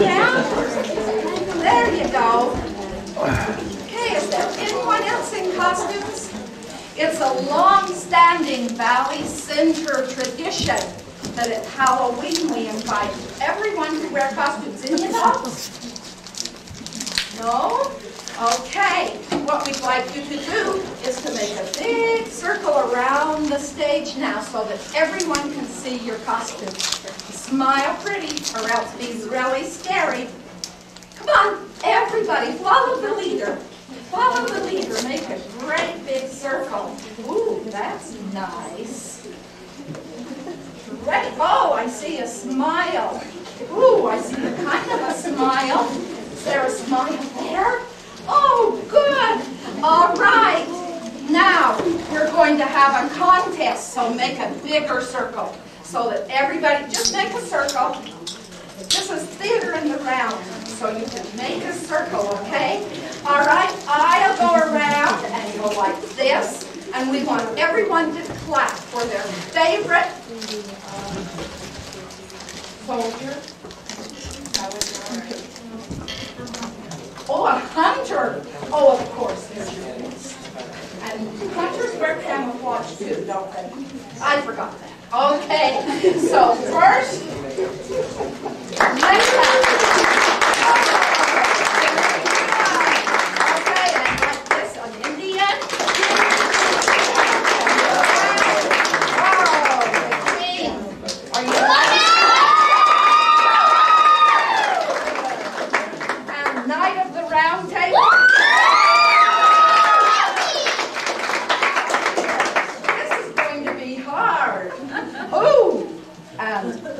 down. There you go. Okay, is there anyone else in costumes? It's a long-standing Valley Center tradition that at Halloween we invite everyone to wear costumes. Any of those? No? Okay, what we'd like you to do is to make a big circle around the stage now so that everyone can see your costume. Smile pretty or else be really scary. Come on, everybody, follow the leader. Follow the leader, make a great big circle. Ooh, that's nice. Great, oh, I see a smile. Ooh, I see a kind of a smile. Is there a smile there? Oh, good. All right. Now, we're going to have a contest, so make a bigger circle so that everybody, just make a circle. This is theater in the round, so you can make a circle, okay? All right, I'll go around and go like this, and we want everyone to clap for their favorite soldier. Oh, a hunter. Oh, of course, there's yours. And hunters wear camouflage too, don't they? I forgot that. Okay, so first, let's Okay, and like this, an Indian. Oh, the queen. Are you ready? And knight of the round table. This is going to be hard. Ooh, and the skeleton. And the little skeleton. And the soccer. Oh yeah, you don't look very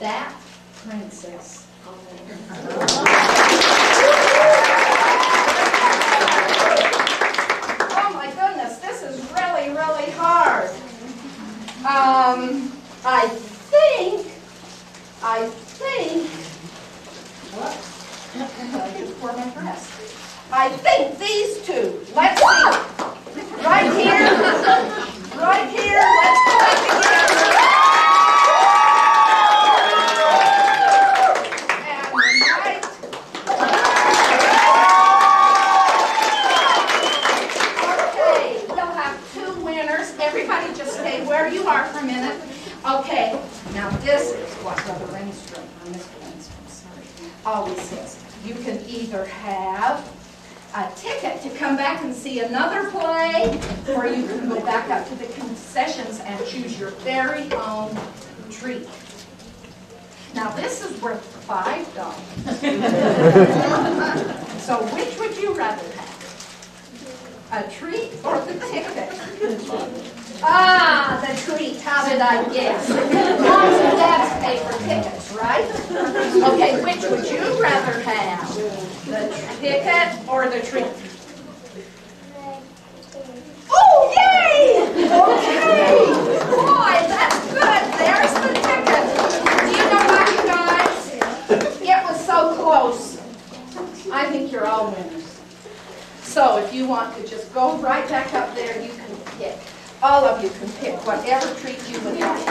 a bat princess. Oh my goodness, this is really, really hard. Um, I think, I think, dress. I think these two, let's see. Right here, right here, let's go together. And right Okay, we'll have two winners. Everybody just stay where you are for a minute. Okay, now this is what Brother Lindstrom, or Mr. Lindstrom, sorry, always says. You can either have a ticket to come back and see another play, or you can go back up to the concessions and choose your very own treat. Now, this is worth five dollars. So which would you rather have? A treat or the ticket? Ah, the treat, how did I guess? Moms and dads pay for tickets, right? Okay, which would you rather have? The ticket or the treat? Oh, yay! Okay! Boy, that's good. There's the ticket. Do you know what, you guys? It was so close. I think you're all winners. So if you want to just go right back up there, you can pick. All of you can pick whatever treat you would like?